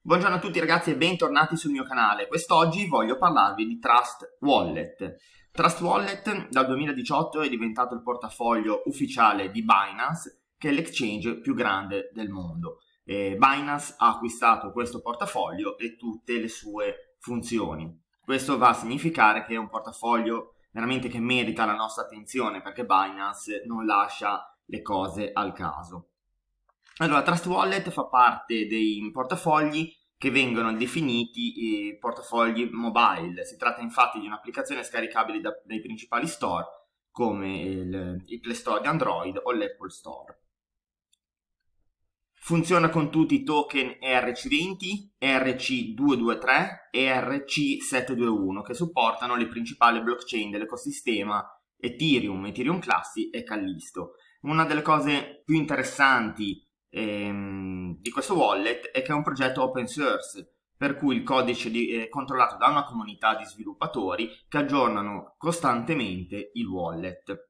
Buongiorno a tutti ragazzi e bentornati sul mio canale. Quest'oggi voglio parlarvi di Trust Wallet. Trust Wallet dal 2018 è diventato il portafoglio ufficiale di Binance, che è l'exchange più grande del mondo. E Binance ha acquistato questo portafoglio e tutte le sue funzioni. Questo va a significare che è un portafoglio veramente che merita la nostra attenzione perché Binance non lascia le cose al caso. Allora, Trust Wallet fa parte dei portafogli che vengono definiti eh, portafogli mobile. Si tratta infatti di un'applicazione scaricabile da, dai principali store come il, il Play Store di Android o l'Apple Store. Funziona con tutti i token ERC20, ERC223 e ERC721 che supportano le principali blockchain dell'ecosistema Ethereum, Ethereum Classic e Callisto. Una delle cose più interessanti ehm, di questo wallet è che è un progetto open source, per cui il codice di, è controllato da una comunità di sviluppatori che aggiornano costantemente il wallet.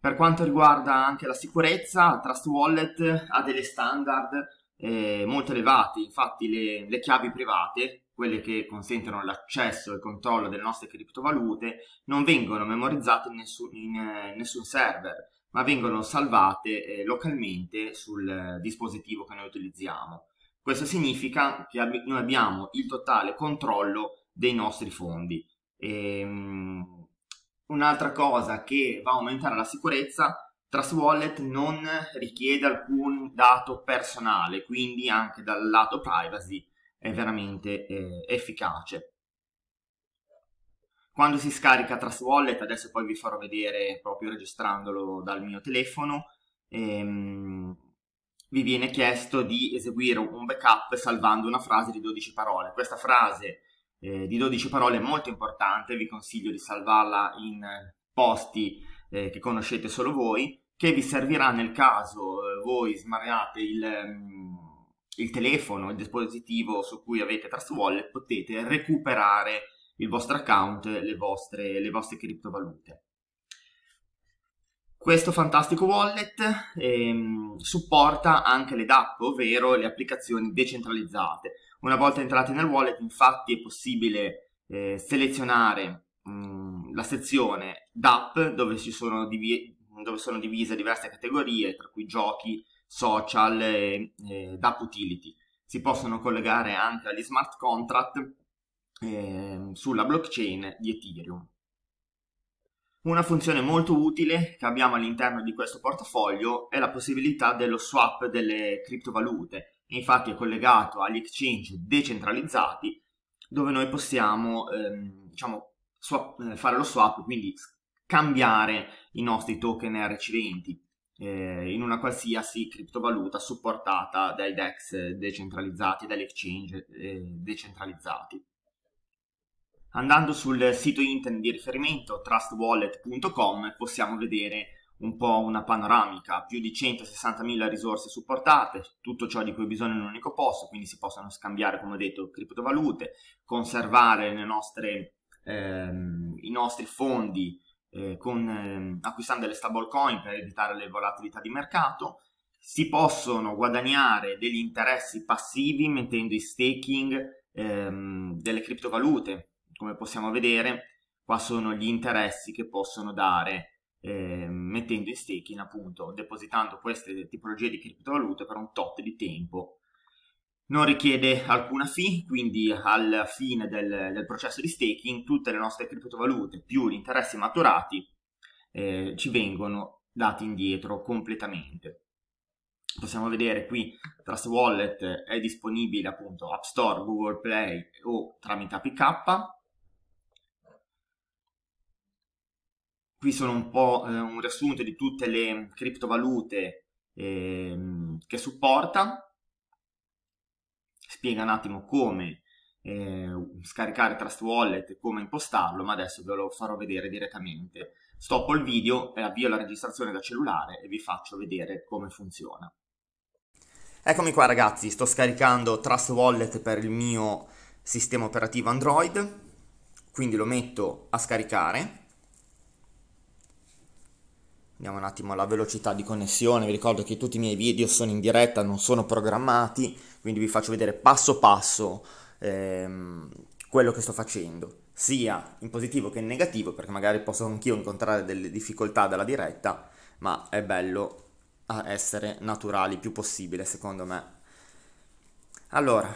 Per quanto riguarda anche la sicurezza, Trust Wallet ha delle standard eh, molto elevate, infatti le, le chiavi private, quelle che consentono l'accesso e il controllo delle nostre criptovalute, non vengono memorizzate in nessun, in, eh, nessun server, ma vengono salvate eh, localmente sul eh, dispositivo che noi utilizziamo. Questo significa che ab- noi abbiamo il totale controllo dei nostri fondi. E, um, un'altra cosa che va a aumentare la sicurezza, Trust Wallet non richiede alcun dato personale, quindi anche dal lato privacy è veramente eh, efficace. Quando si scarica Trust Wallet, adesso poi vi farò vedere proprio registrandolo dal mio telefono, ehm, vi viene chiesto di eseguire un backup salvando una frase di 12 parole. Questa frase eh, di 12 parole è molto importante, vi consiglio di salvarla in posti eh, che conoscete solo voi, che vi servirà nel caso eh, voi smarriate il, mm, il telefono, il dispositivo su cui avete Trust Wallet, potete recuperare il vostro account, le vostre, le vostre criptovalute. Questo fantastico wallet ehm, supporta anche le DApp, ovvero le applicazioni decentralizzate. Una volta entrati nel wallet, infatti, è possibile eh, selezionare mh, mm, la sezione DApp dove, sono divi- dove, sono divise diverse categorie, tra cui giochi, social e, e DApp utility. Si possono collegare anche agli smart contract eh, sulla blockchain di Ethereum. Una funzione molto utile che abbiamo all'interno di questo portafoglio è la possibilità dello swap delle criptovalute. Infatti è collegato agli exchange decentralizzati dove noi possiamo ehm, diciamo, swap, eh, fare lo swap, quindi cambiare i nostri token RC20 eh, in una qualsiasi criptovaluta supportata dai DEX decentralizzati, dagli exchange eh, decentralizzati. Andando sul sito internet di riferimento trustwallet.com possiamo vedere un po' una panoramica, più di 160.000 risorse supportate, tutto ciò di cui bisogna in un unico posto, quindi si possono scambiare, come ho detto, criptovalute, conservare nostre, ehm, i nostri fondi eh, con, eh, acquistando delle stablecoin per evitare le volatilità di mercato, si possono guadagnare degli interessi passivi mettendo in staking ehm, delle criptovalute come possiamo vedere, qua sono gli interessi che possono dare eh, mettendo in staking, appunto, depositando queste tipologie di criptovalute per un tot di tempo. Non richiede alcuna fee, quindi alla fine del, del processo di staking tutte le nostre criptovalute più gli interessi maturati eh, ci vengono dati indietro completamente possiamo vedere qui Trust Wallet è disponibile appunto App Store, Google Play o tramite APK Qui sono un po' eh, un riassunto di tutte le criptovalute eh, che supporta. Spiega un attimo come eh, scaricare Trust Wallet come impostarlo, ma adesso ve lo farò vedere direttamente. Stoppo il video avvio la registrazione da cellulare e vi faccio vedere come funziona. Eccomi qua ragazzi, sto scaricando Trust Wallet per il mio sistema operativo Android, quindi lo metto a scaricare Andiamo un attimo alla velocità di connessione, vi ricordo che tutti i miei video sono in diretta, non sono programmati, quindi vi faccio vedere passo passo ehm, quello che sto facendo, sia in positivo che in negativo, perché magari posso anch'io incontrare delle difficoltà dalla diretta, ma è bello essere naturali il più possibile, secondo me. Allora,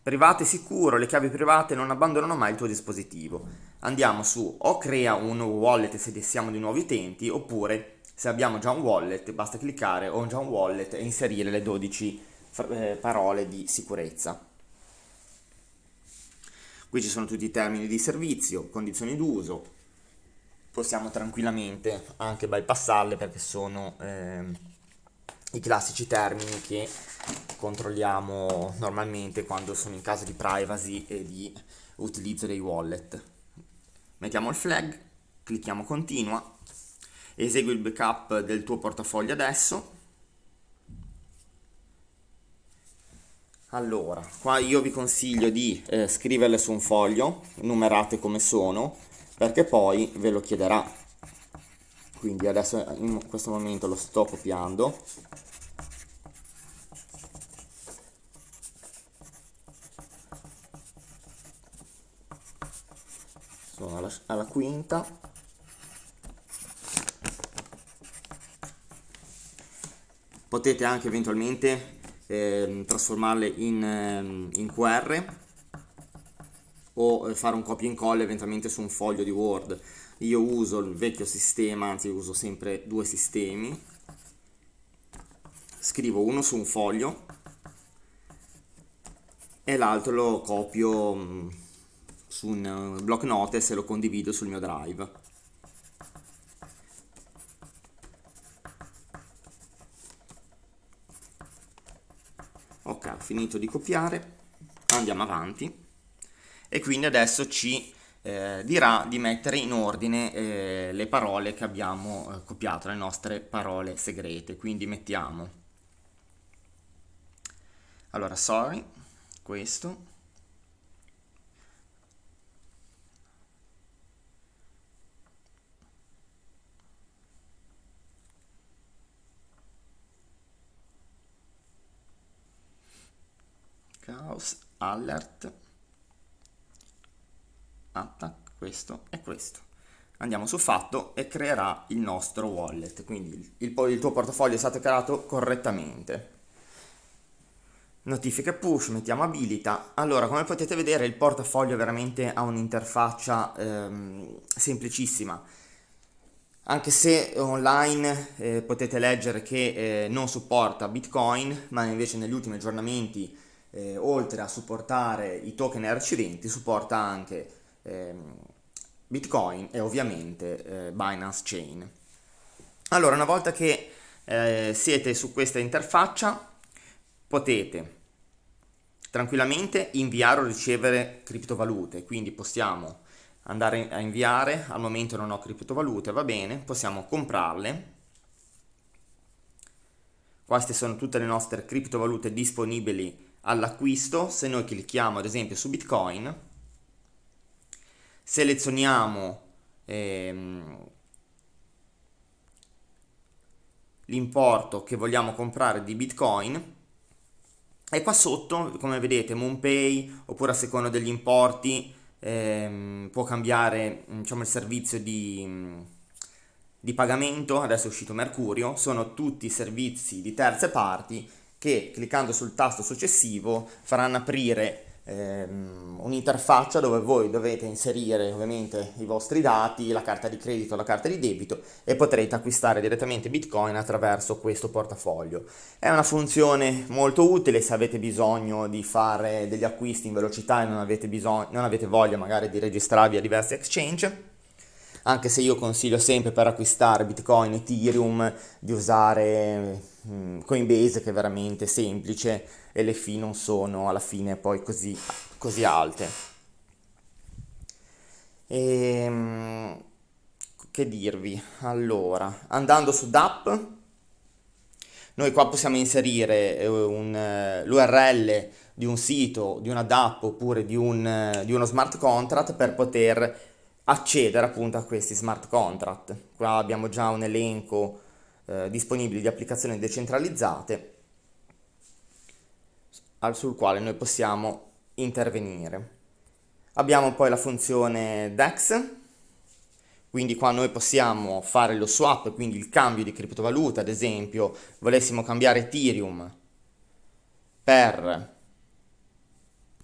private sicuro, le chiavi private non abbandonano mai il tuo dispositivo. Andiamo su o crea un nuovo wallet se siamo di nuovi utenti, oppure se abbiamo già un wallet basta cliccare ho già un wallet e inserire le 12 eh, parole di sicurezza. Qui ci sono tutti i termini di servizio, condizioni d'uso, possiamo tranquillamente anche bypassarle perché sono eh, i classici termini che controlliamo normalmente quando sono in caso di privacy e di utilizzo dei wallet. Mettiamo il flag, clicchiamo continua, esegui il backup del tuo portafoglio adesso Allora, qua io vi consiglio di eh, scriverle su un foglio, numerate come sono, perché poi ve lo chiederà. Quindi adesso in questo momento lo sto copiando. Sono alla, alla quinta. Potete anche eventualmente eh, trasformarle in, ehm, in QR o eh, fare un copia e incolla eventualmente su un foglio di Word. Io uso il vecchio sistema, anzi uso sempre due sistemi. Scrivo uno su un foglio e l'altro lo copio mm, su un block notes e lo condivido sul mio drive. ok ho finito di copiare andiamo avanti. E quindi adesso ci eh, dirà di mettere in ordine eh, le parole che abbiamo eh, copiato le nostre parole segrete. Quindi mettiamo. Allora sorry questo chaos alert. Attack questo e questo. Andiamo su fatto e creerà il nostro wallet. Quindi il, il, il tuo portafoglio è stato creato correttamente. Notifiche push mettiamo abilita allora come potete vedere il portafoglio veramente ha un'interfaccia ehm, semplicissima. Anche se online eh, potete leggere che eh, non supporta bitcoin ma invece negli ultimi aggiornamenti eh, oltre a supportare i token RC20, supporta anche ehm, Bitcoin e ovviamente eh, Binance Chain. Allora, una volta che eh, siete su questa interfaccia, potete tranquillamente inviare o ricevere criptovalute, quindi possiamo andare a inviare, al momento non ho criptovalute, va bene, possiamo comprarle. Queste sono tutte le nostre criptovalute disponibili all'acquisto, se noi clicchiamo ad esempio su Bitcoin, selezioniamo ehm, l'importo che vogliamo comprare di Bitcoin e qua sotto, come vedete, MoonPay oppure a seconda degli importi ehm, può cambiare diciamo, il servizio di, di pagamento, adesso è uscito Mercurio, sono tutti servizi di terze parti che cliccando sul tasto successivo faranno aprire ehm, un'interfaccia dove voi dovete inserire ovviamente i vostri dati, la carta di credito, la carta di debito e potrete acquistare direttamente Bitcoin attraverso questo portafoglio. È una funzione molto utile se avete bisogno di fare degli acquisti in velocità e non avete, bisogno, non avete voglia magari di registrarvi a diversi exchange anche se io consiglio sempre per acquistare Bitcoin, Ethereum di usare mm, Coinbase che è veramente semplice e le fee non sono alla fine poi così, così alte. E, ehm, che dirvi? Allora, andando su DApp, noi qua possiamo inserire eh, eh, l'URL di un sito, di una DApp oppure di, un, eh, di uno smart contract per poter accedere appunto a questi smart contract. Qua abbiamo già un elenco eh, disponibile di applicazioni decentralizzate. sul quale noi possiamo intervenire. Abbiamo poi la funzione DEX, quindi qua noi possiamo fare lo swap, quindi il cambio di criptovaluta, ad esempio volessimo cambiare Ethereum per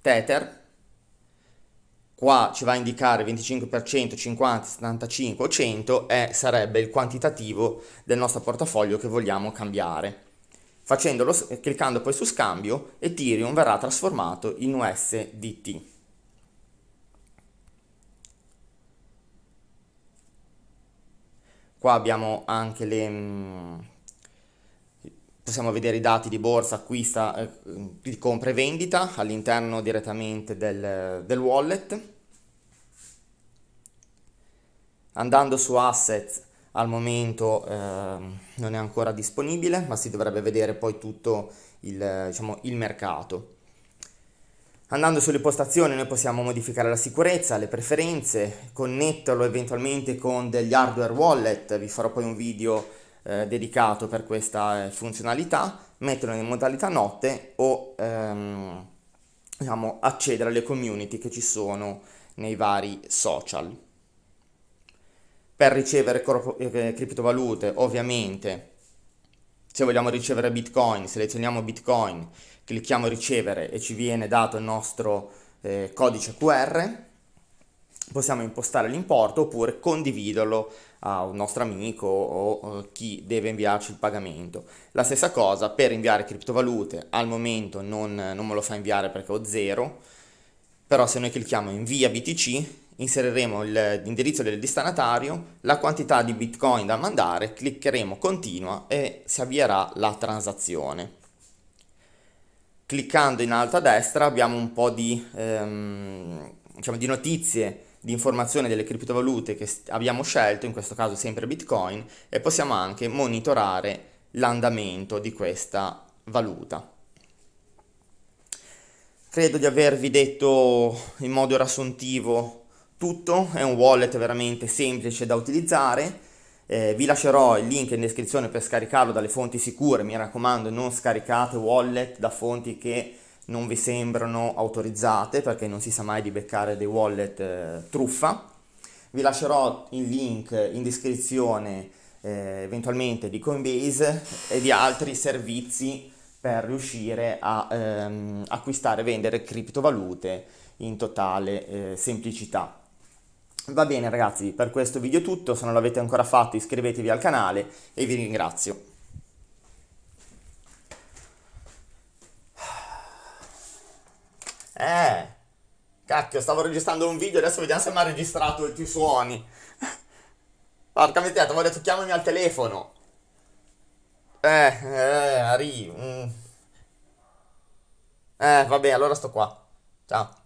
Tether, qua ci va a indicare 25%, 50, 75 o 100 e sarebbe il quantitativo del nostro portafoglio che vogliamo cambiare. Facendolo, cliccando poi su scambio, Ethereum verrà trasformato in USDT. Qua abbiamo anche le... Possiamo vedere i dati di borsa, acquista, eh, di compra e vendita all'interno direttamente del, del wallet. Andando su assets al momento eh, non è ancora disponibile, ma si dovrebbe vedere poi tutto il, diciamo, il mercato. Andando sulle postazioni noi possiamo modificare la sicurezza, le preferenze, connetterlo eventualmente con degli hardware wallet, vi farò poi un video eh, dedicato per questa eh, funzionalità, metterlo in modalità notte o ehm, diciamo, accedere alle community che ci sono nei vari social. Per ricevere eh, criptovalute ovviamente se vogliamo ricevere bitcoin selezioniamo bitcoin clicchiamo ricevere e ci viene dato il nostro eh, codice QR, possiamo impostare l'importo oppure condividerlo a un nostro amico o, o chi deve inviarci il pagamento. La stessa cosa per inviare criptovalute, al momento non, non me lo fa inviare perché ho zero, però se noi clicchiamo invia BTC inseriremo l'indirizzo del destinatario, la quantità di bitcoin da mandare, cliccheremo continua e si avvierà la transazione cliccando in alto a destra abbiamo un po' di, ehm, diciamo, di notizie, di informazioni delle criptovalute che abbiamo scelto, in questo caso sempre Bitcoin, e possiamo anche monitorare l'andamento di questa valuta. Credo di avervi detto in modo riassuntivo tutto, è un wallet veramente semplice da utilizzare, eh, vi lascerò il link in descrizione per scaricarlo dalle fonti sicure, mi raccomando non scaricate wallet da fonti che non vi sembrano autorizzate perché non si sa mai di beccare dei wallet eh, truffa. Vi lascerò il link in descrizione eh, eventualmente di Coinbase e di altri servizi per riuscire a ehm, acquistare e vendere criptovalute in totale eh, semplicità. Va bene ragazzi, per questo video è tutto, se non l'avete ancora fatto iscrivetevi al canale e vi ringrazio. Eh, cacchio, stavo registrando un video, adesso vediamo se mi ha registrato i tuoi suoni. Porca miseria, ti avevo detto chiamami al telefono. Eh, eh, arrivo. Mm. Eh, vabbè, allora sto qua. Ciao.